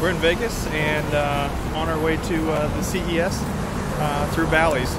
We're in Vegas and uh, on our way to uh, the CES uh, through Bally's.